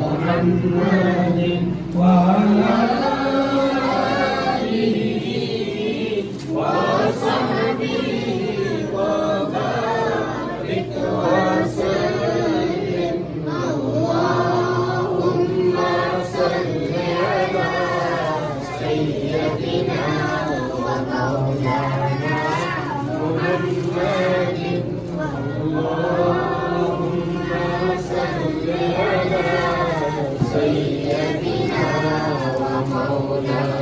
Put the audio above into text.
محمد وعلى آله وصحبه وسلم اللهم صل على سيدنا ومولانا Lord.